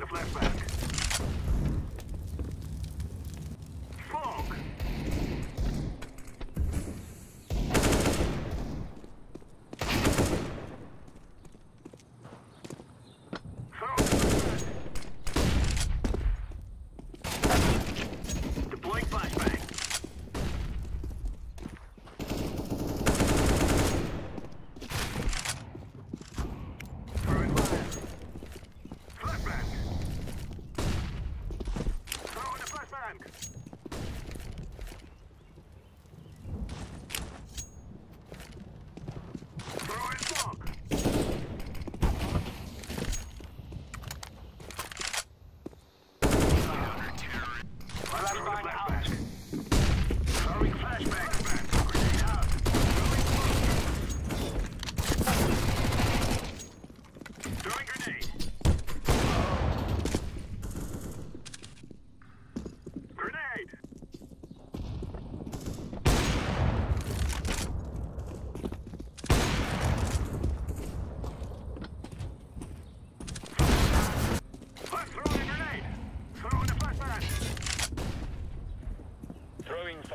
Throwing a flashbang.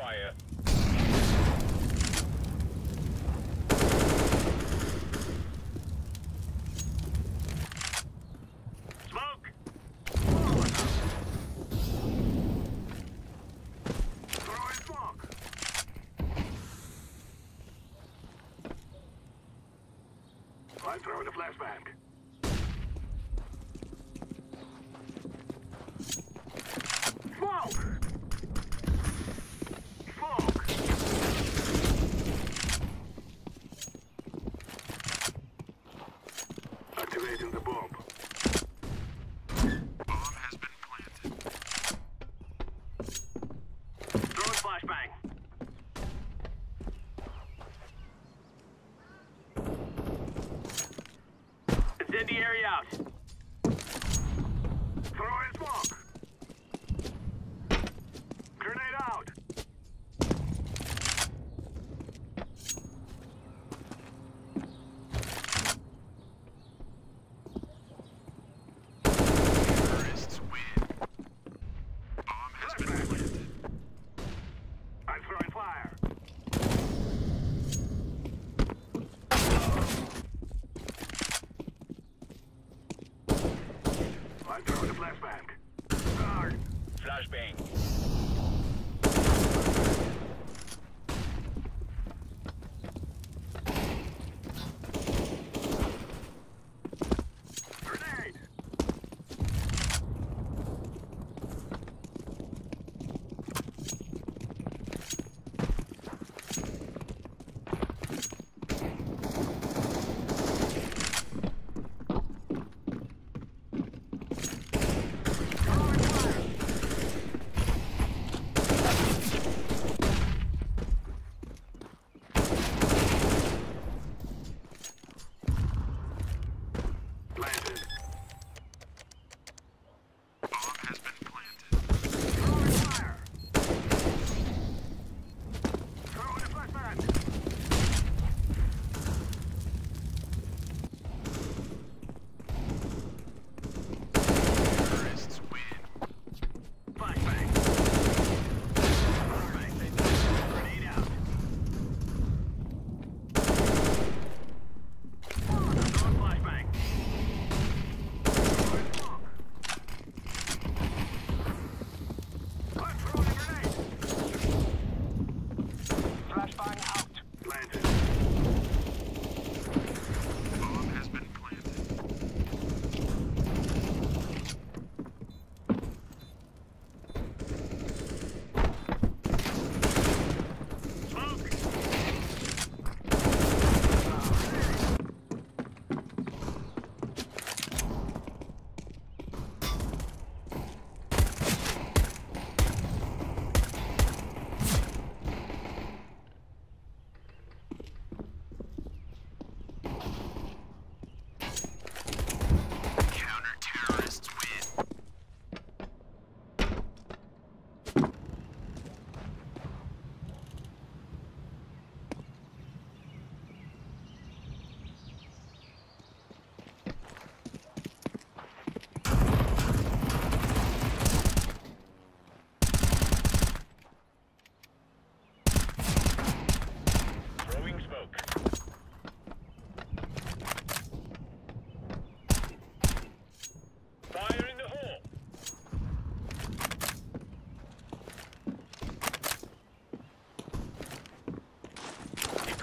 fire. I'm throwing a flashbang. the area out.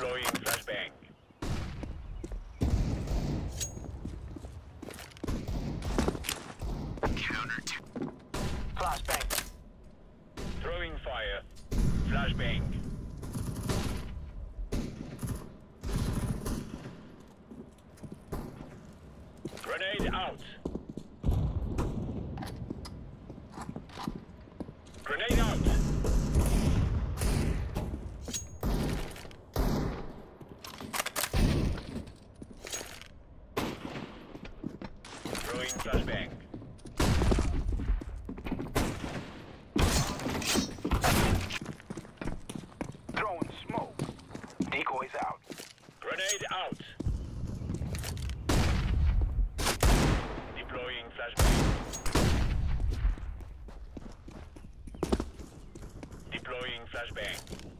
Deploying flashbang. Counter. Flashbang. Throwing fire. Flashbang. Grenade out. Flashbang. Throwing smoke. Decoys out. Grenade out. Deploying flashbang. Deploying flashbang.